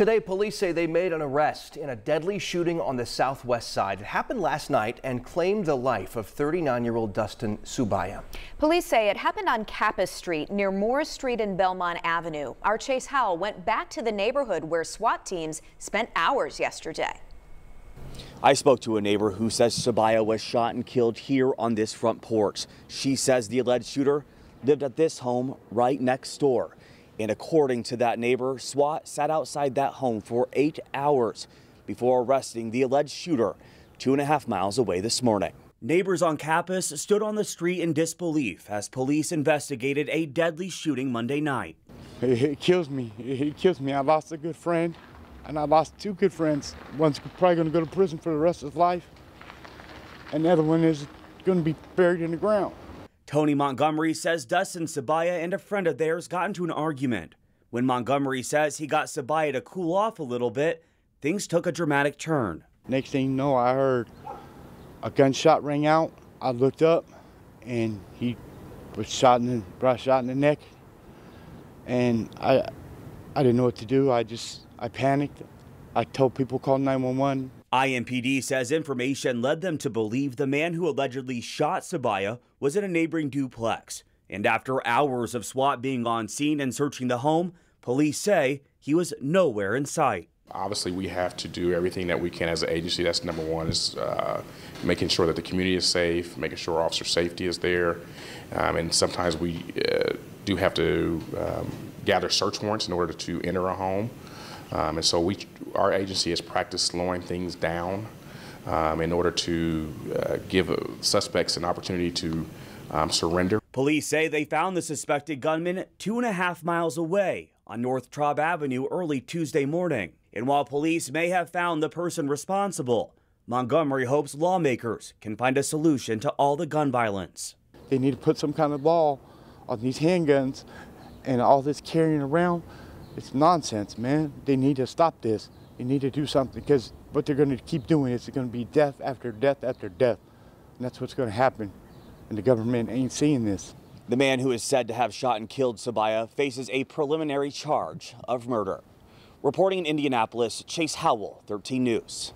Today, police say they made an arrest in a deadly shooting on the southwest side. It happened last night and claimed the life of 39-year-old Dustin Soubeih. Police say it happened on Kappes Street near Morris Street and Belmont Avenue. Our Chase Howell went back to the neighborhood where SWAT teams spent hours yesterday. I spoke to a neighbor who says Soubeih was shot and killed here on this front porch. She says the alleged shooter lived at this home right next door. And according to that neighbor, SWAT sat outside that home for eight hours before arresting the alleged shooter two and a half miles away this morning. Neighbors on Kappes stood on the street in disbelief as police investigated a deadly shooting Monday night. It kills me. It kills me. I lost a good friend, and I lost two good friends. One's probably going to go to prison for the rest of his life, and the other one is going to be buried in the ground. Tony Montgomery says Dustin Soubeih and a friend of theirs got into an argument. When Montgomery says he got Soubeih to cool off a little bit, things took a dramatic turn. Next thing you know, I heard a gunshot ring out. I looked up, and he was shot in the, shot in the neck. And I, I didn't know what to do. I just, I panicked. I told people call 911. IMPD says information led them to believe the man who allegedly shot Soubeih was in a neighboring duplex. And after hours of SWAT being on scene and searching the home, police say he was nowhere in sight. Obviously, we have to do everything that we can as an agency. That's number one is uh, making sure that the community is safe, making sure officer safety is there. Um, and sometimes we uh, do have to um, gather search warrants in order to enter a home. Um, and so we, our agency has practiced slowing things down um, in order to uh, give uh, suspects an opportunity to um, surrender. Police say they found the suspected gunman two and a half miles away on North Traub Avenue early Tuesday morning. And while police may have found the person responsible, Montgomery hopes lawmakers can find a solution to all the gun violence. They need to put some kind of law on these handguns and all this carrying around. It's nonsense, man. They need to stop this. They need to do something because what they're going to keep doing is going to be death after death after death. And that's what's going to happen. And the government ain't seeing this. The man who is said to have shot and killed Soubeih faces a preliminary charge of murder. Reporting in Indianapolis, Chase Howell, 13 News.